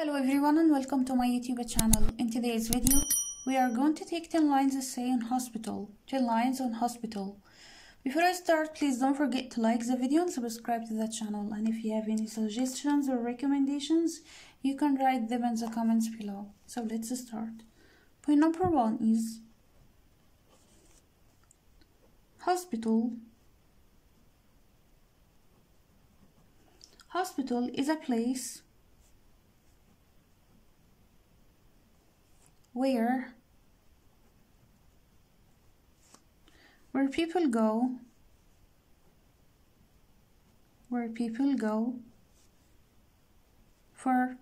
Hello everyone and welcome to my YouTube channel. In today's video, we are going to take 10 lines essay on hospital. 10 lines on hospital. Before I start, please don't forget to like the video and subscribe to the channel. And if you have any suggestions or recommendations, you can write them in the comments below. So let's start. Point number one is hospital. Hospital is a place where where people go where people go for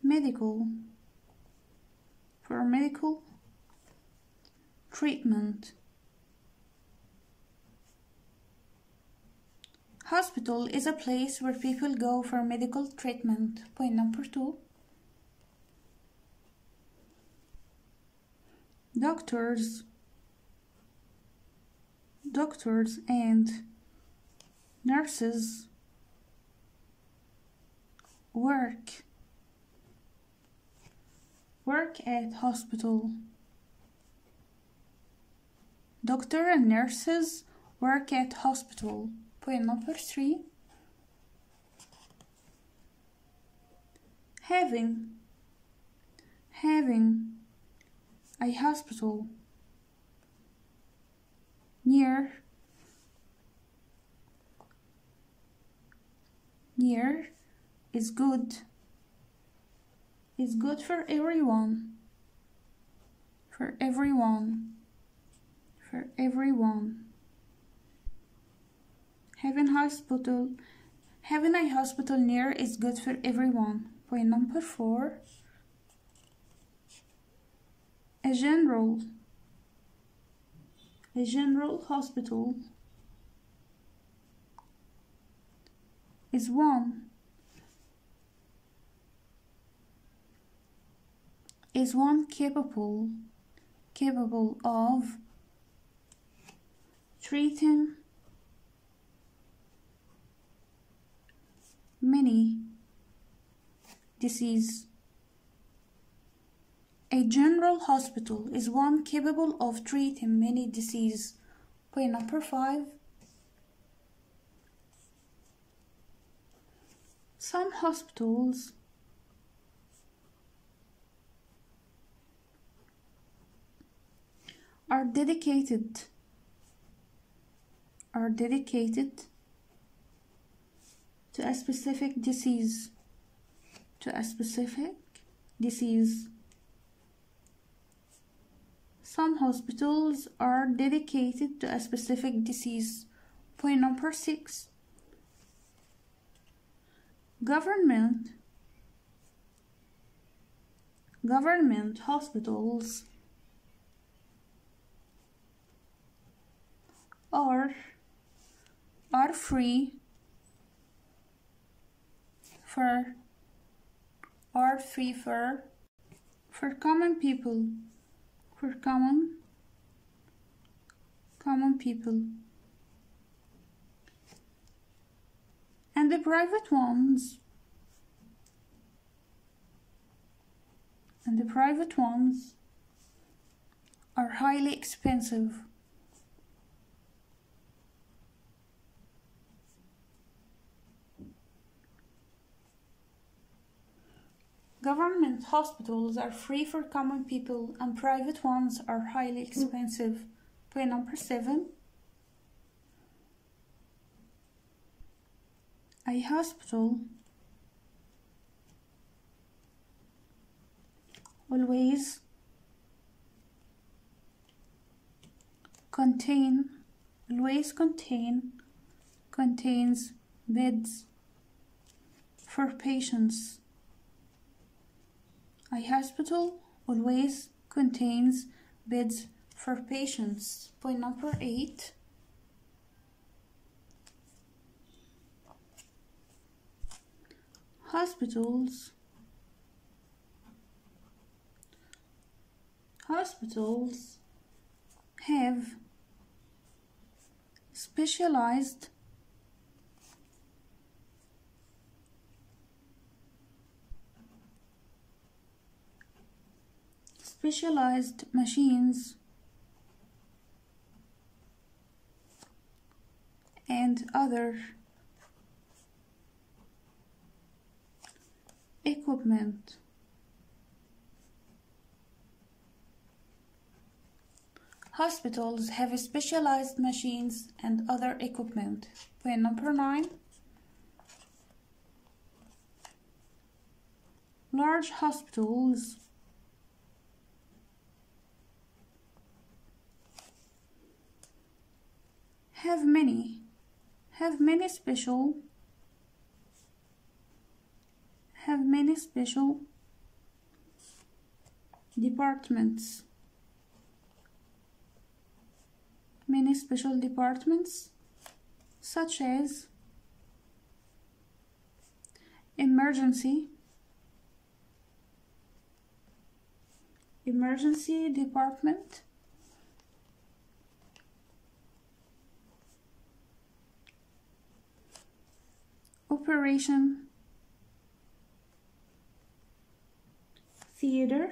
medical for medical treatment. Hospital is a place where people go for medical treatment. Point number two doctors doctors and nurses work work at hospital. Doctor and nurses work at hospital. Point number three. Having having a hospital near near is good is good for everyone for everyone for everyone. Having hospital having a hospital near is good for everyone. Point number four a general a general hospital is one is one capable capable of treating many disease a general hospital is one capable of treating many diseases. Point number five. Some hospitals are dedicated are dedicated to a specific disease to a specific disease some hospitals are dedicated to a specific disease. Point number six. Government Government hospitals are are free for are free for for common people for common common people. And the private ones. And the private ones are highly expensive Government hospitals are free for common people and private ones are highly expensive. Point number seven. A hospital always contain always contain contains beds for patients a hospital always contains beds for patients. Point number eight. Hospitals Hospitals have specialized specialized machines and other equipment Hospitals have specialized machines and other equipment. Point number nine. Large hospitals have many have many special have many special departments. Many special departments such as emergency emergency department operation theater.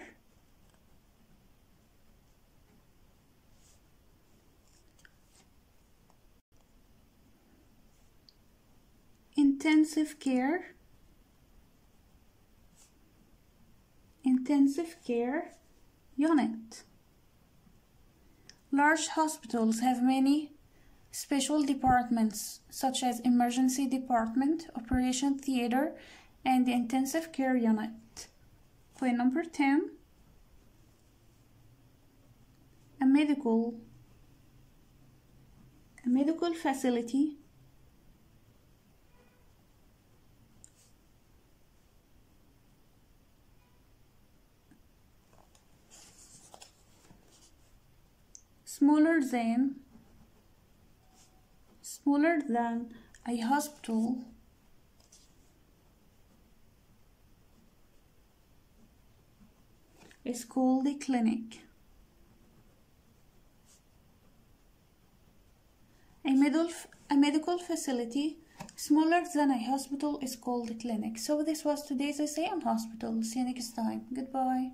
Intensive care. Intensive care. Unit. Large hospitals have many special departments such as emergency department operation theater and the intensive care unit. Point number 10 a medical a medical facility. Smaller than smaller than a hospital is called a clinic. A, middle, a medical facility smaller than a hospital is called a clinic. So this was today's essay on hospital. See you next time. Goodbye.